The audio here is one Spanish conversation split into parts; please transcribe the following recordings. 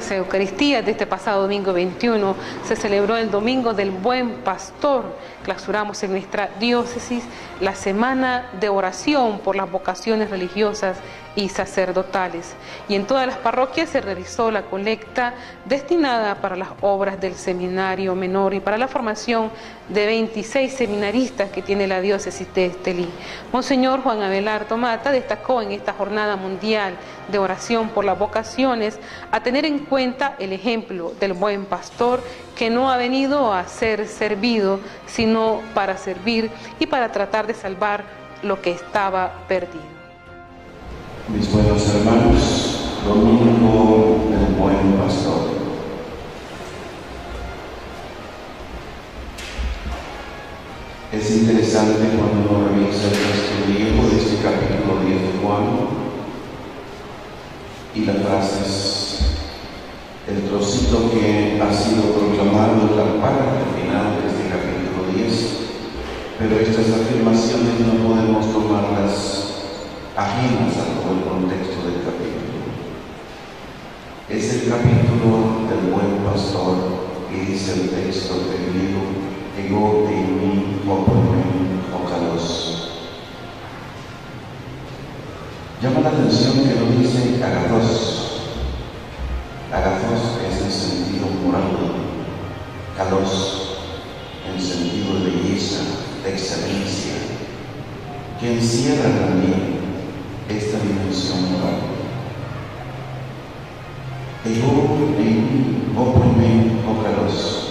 las de este pasado domingo 21 se celebró el Domingo del Buen Pastor. Clausuramos en nuestra diócesis la semana de oración por las vocaciones religiosas y sacerdotales. Y en todas las parroquias se realizó la colecta destinada para las obras del seminario menor y para la formación de 26 seminaristas que tiene la diócesis de Estelí. Monseñor Juan Abelar Tomata destacó en esta jornada mundial de oración por las vocaciones a tener en cuenta el ejemplo del buen pastor que no ha venido a ser servido, sino para servir y para tratar de salvar lo que estaba perdido mis buenos hermanos, domingo del buen pastor. Es interesante cuando uno revisa el texto griego de este capítulo 10 de Juan y las frases, el trocito que ha sido proclamado en la parte final de este capítulo 10, pero estas afirmaciones no podemos tomarlas ajenas a todo el contexto del capítulo. Es el capítulo del buen pastor que dice el texto de griego, ego de mí, o calos. Llama la atención que no dice agathos. Agathos es en sentido moral, calos en sentido de belleza, de excelencia, que encierra también esta dimensión moral. Ego en oprimen ocalos.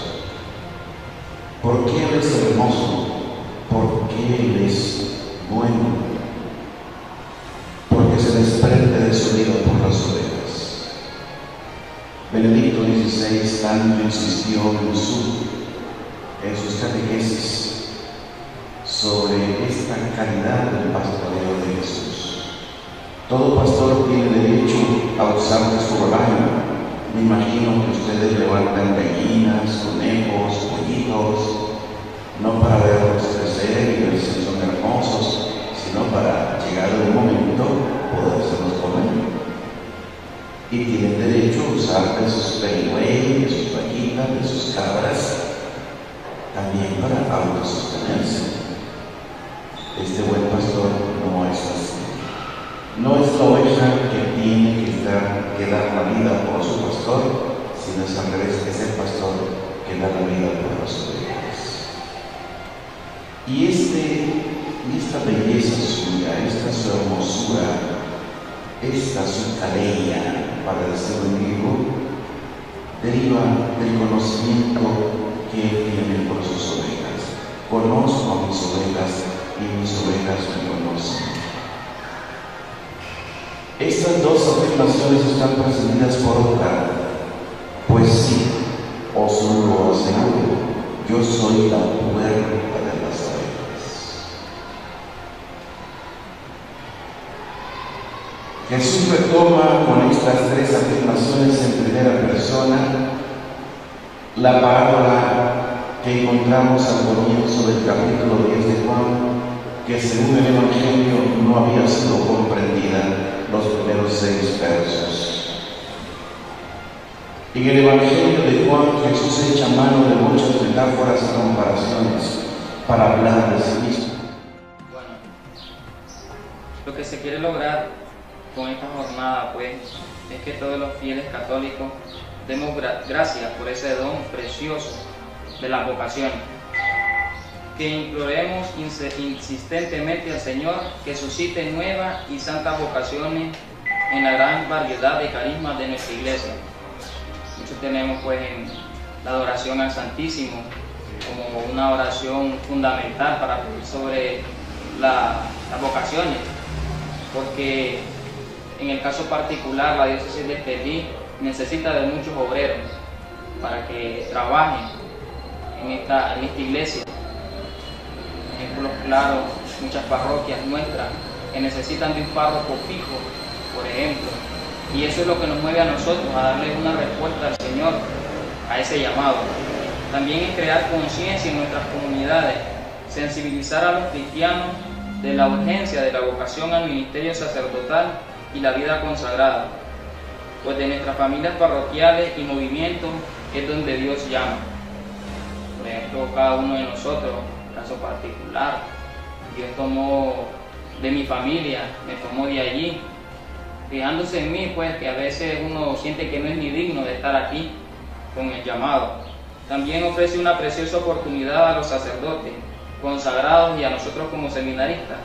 ¿Por qué Él es hermoso? ¿Por qué Él es bueno? Porque se desprende de su vida por las orejas. Benedicto XVI tanto insistió en, su, en sus catequesis sobre esta calidad del pastoreo de Jesús. Todo pastor tiene derecho a usar de su rebaño. Me imagino que ustedes levantan gallinas, conejos, pollitos, no para verlos crecer y ver si son hermosos, sino para llegar a un momento podérselos comer. Y tienen derecho a usar de sus peligüeyes, de sus vaquitas, de sus cabras, también para autosostenerse. Este buen pastor no es así. No es la oveja que tiene que, dar, que dar la vida por su pastor, sino es al revés, es el pastor que da la vida por las ovejas. Y este, esta belleza suya, esta su hermosura, esta su calella, para decirlo en deriva del conocimiento que él tiene por sus ovejas. Conozco a mis ovejas y mis ovejas me conocen. Estas dos afirmaciones están precedidas por otra. Pues sí, os lo aseguro, yo soy la puerta de las abejas. Jesús retoma con estas tres afirmaciones en primera persona la parábola que encontramos al comienzo del capítulo 10 de Juan, que según el Evangelio no había sido comprendida los primeros seis versos. En el Evangelio de Juan, Jesús echa mano de muchas metáforas y comparaciones para hablar de sí mismo. Bueno, lo que se quiere lograr con esta jornada, pues, es que todos los fieles católicos demos gracias por ese don precioso de la vocación que imploremos insistentemente al Señor que suscite nuevas y santas vocaciones en la gran variedad de carismas de nuestra iglesia. Muchos tenemos pues en la adoración al Santísimo como una oración fundamental para sobre las vocaciones, porque en el caso particular la diócesis de Estelí necesita de muchos obreros para que trabajen en esta iglesia claros, muchas parroquias nuestras que necesitan de un párroco fijo, por ejemplo. Y eso es lo que nos mueve a nosotros, a darle una respuesta al Señor a ese llamado. También es crear conciencia en nuestras comunidades, sensibilizar a los cristianos de la urgencia de la vocación al ministerio sacerdotal y la vida consagrada. pues de nuestras familias parroquiales y movimientos es donde Dios llama. Por ejemplo, cada uno de nosotros, caso particular, Dios tomó de mi familia, me tomó de allí, fijándose en mí, pues que a veces uno siente que no es ni digno de estar aquí con el llamado. También ofrece una preciosa oportunidad a los sacerdotes consagrados y a nosotros como seminaristas,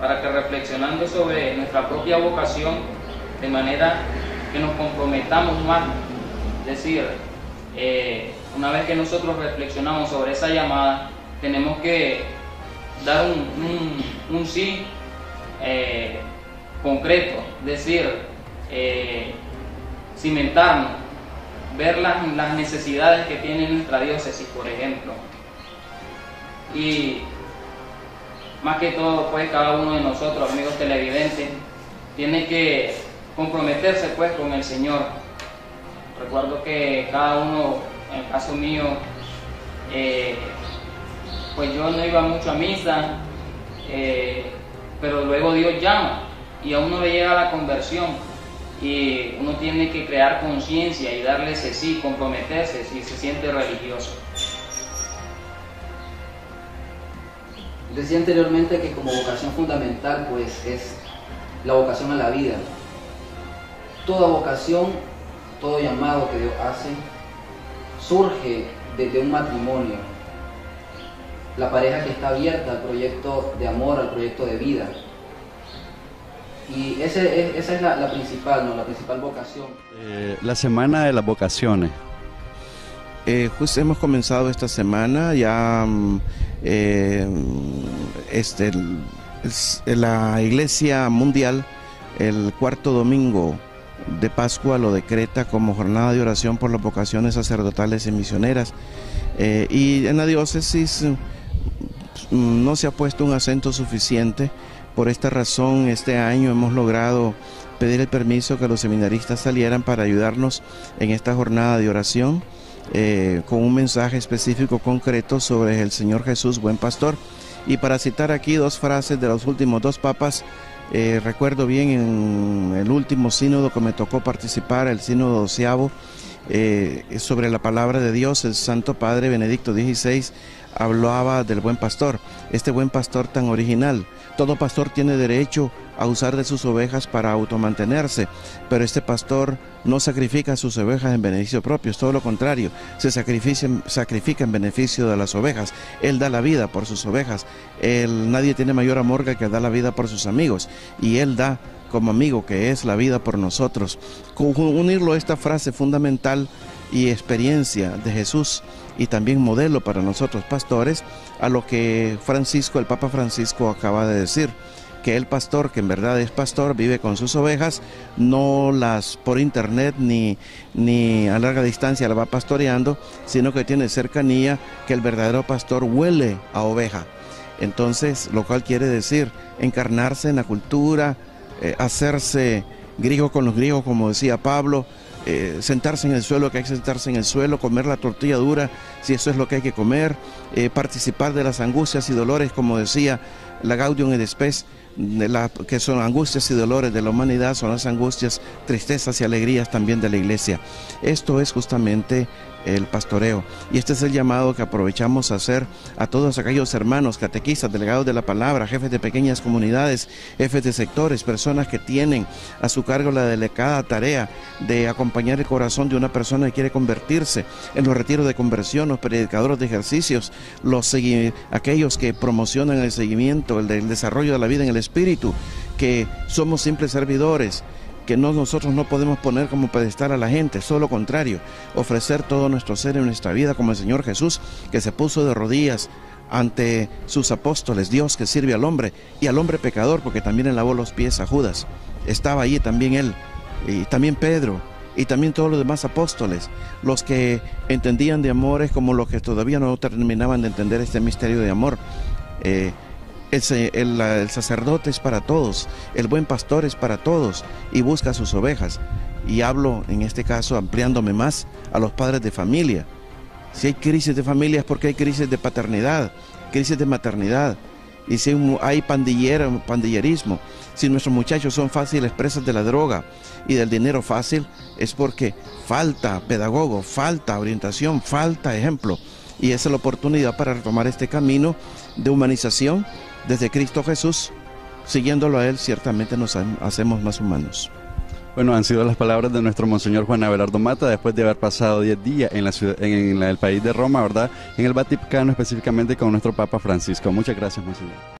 para que reflexionando sobre nuestra propia vocación, de manera que nos comprometamos más, es decir, eh, una vez que nosotros reflexionamos sobre esa llamada, tenemos que dar un, sí eh, concreto, decir, eh, cimentarnos, ver las, las necesidades que tiene nuestra diócesis, por ejemplo, y más que todo, pues cada uno de nosotros, amigos televidentes, tiene que comprometerse pues con el Señor. Recuerdo que cada uno, en el caso mío, eh, pues yo no iba mucho a misa, eh, pero luego Dios llama y a uno le llega la conversión y uno tiene que crear conciencia y darle ese sí, comprometerse si se siente religioso. Decía anteriormente que como vocación fundamental pues es la vocación a la vida. Toda vocación, todo llamado que Dios hace, surge desde un matrimonio. La pareja que está abierta al proyecto de amor, al proyecto de vida. Y esa es la, principal, ¿no? la principal vocación. Eh, la semana de las vocaciones. Eh, justo hemos comenzado esta semana ya mm, eh, este, la Iglesia Mundial el cuarto domingo de Pascua lo decreta como jornada de oración por las vocaciones sacerdotales y misioneras. Eh, y en la diócesis no se ha puesto un acento suficiente. Por esta razón, este año hemos logrado pedir el permiso que los seminaristas salieran para ayudarnos en esta jornada de oración. Eh, con un mensaje específico concreto sobre el Señor Jesús, buen pastor. Y para citar aquí dos frases de los últimos dos papas, eh, recuerdo bien en el último sínodo que me tocó participar, el sínodo doceavo, eh, sobre la palabra de Dios, el Santo Padre Benedicto XVI hablaba del buen pastor, este buen pastor tan original. Todo pastor tiene derecho a usar de sus ovejas para automantenerse, pero este pastor no sacrifica sus ovejas en beneficio propio, es todo lo contrario, se sacrifica, sacrifica en beneficio de las ovejas, él da la vida por sus ovejas, nadie tiene mayor amor que el que da la vida por sus amigos, y él da como amigo que es la vida por nosotros. Unirlo a esta frase fundamental y experiencia de Jesús y también modelo para nosotros pastores a lo que Francisco, el Papa Francisco acaba de decir que el pastor, que en verdad es pastor, vive con sus ovejas, no las por internet ni, ni a larga distancia la va pastoreando, sino que tiene cercanía, que el verdadero pastor huele a oveja. Entonces, lo cual quiere decir encarnarse en la cultura, eh, hacerse griego con los griegos, como decía Pablo, eh, sentarse en el suelo, que hay que sentarse en el suelo, comer la tortilla dura, si eso es lo que hay que comer, eh, participar de las angustias y dolores, como decía la Gaudium et Spes, que son angustias y dolores de la humanidad, son las angustias, tristezas y alegrías también de la iglesia. Esto es justamente el pastoreo. Y este es el llamado que aprovechamos a hacer a todos aquellos hermanos, catequistas, delegados de la palabra, jefes de pequeñas comunidades, jefes de sectores, personas que tienen a su cargo la delicada tarea de acompañar el corazón de una persona que quiere convertirse en los retiros de conversión, los predicadores de ejercicios, los aquellos que promocionan el seguimiento, el, el desarrollo de la vida en el espíritu, que somos simples servidores que no, nosotros no podemos poner como pedestal a la gente, solo lo contrario, ofrecer todo nuestro ser en nuestra vida como el Señor Jesús, que se puso de rodillas ante sus apóstoles, Dios que sirve al hombre y al hombre pecador, porque también le lavó los pies a Judas. Estaba allí también él, y también Pedro, y también todos los demás apóstoles, los que entendían de amores como los que todavía no terminaban de entender este misterio de amor. Eh, el, sacerdote es para todos, el buen pastor es para todos y busca sus ovejas. Y hablo en este caso ampliándome más a los padres de familia. Si hay crisis de familia es porque hay crisis de paternidad, crisis de maternidad. y si hay pandillero, pandillerismo, si nuestros muchachos son fáciles presas de la droga y del dinero fácil, es porque falta pedagogo, falta orientación, falta ejemplo. Y esa es la oportunidad para retomar este camino de humanización desde Cristo Jesús. Siguiéndolo a Él, ciertamente nos hacemos más humanos. Bueno, han sido las palabras de nuestro Monseñor Juan Abelardo Mata después de haber pasado 10 días en, el país de Roma, ¿verdad? En el Vaticano, específicamente con nuestro Papa Francisco. Muchas gracias, Monseñor.